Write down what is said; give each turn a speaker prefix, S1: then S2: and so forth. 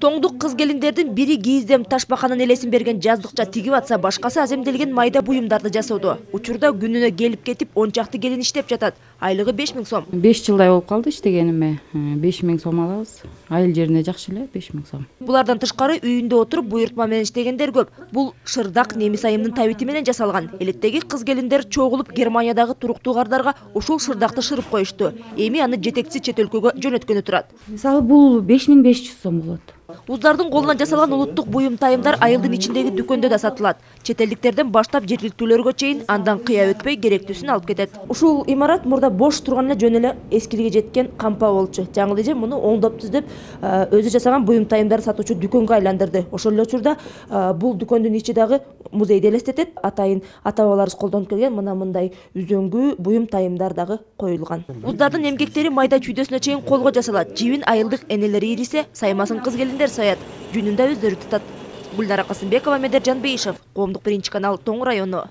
S1: тоңдук кыз келиндердин бири кийиздем ташбаканын элесин берген жаздыкча тигип атса башкасы аземделген майда буюмдарды жасоодо. Учурда күнүнө келип кетип он чакты келин иштеп жатат. Айлыгы беш миң сом.
S2: Беш жылдай болуп калды иштегениме. Беш миң сом алабыз. Айыл жеринде жакшы эле беш миң сом.
S1: Булардан тышкары үйүндө отуруп буйртма менен иштегендер көп. Бул шырдак немис айымдын табити менен жасалган. Элеттеги кыз келиндер чогулуп германиядагы туруктуу кардарга ушул шырдакты шырып коюшту. Эми аны жетекчи чет өлкөгө жөнөткөнү турат.
S2: Мисалы бул беш миң беш жүз сом болот
S1: Уздардын колунан жасалган улуттук буюм тайымдар айылдын ичиндеги дүкөндө да сатылат чет элдиктерден баштап жергиликтүүлөргө чейин андан кыя өтпөй керектүүсүн алып кетет ушул имарат мурда бош турган эле жөн эле эскилиге жеткен кампа болчу. Жаңыл эже муну оңдоп түздөп өзү жасаган буюм тайымдарды сатуучу дүкөнгө айландырды. Ошол эле учурда бул дүкөндүн ичи дагы музейди элестетет атайын ата бабаларыбыз колдонуп келген мына мындай үзөңгү буюм тайымдар дагы коюлган. Уздардын эмгектери майда чүйдөсүнө чейин колго жасалат. Жибин айылдык энелери ирисе саймасын кыз келиндер саят жүнүн да өздөрү тутат гүлнара касымбекова медержан бейишев коомдук биринчи канал тоң району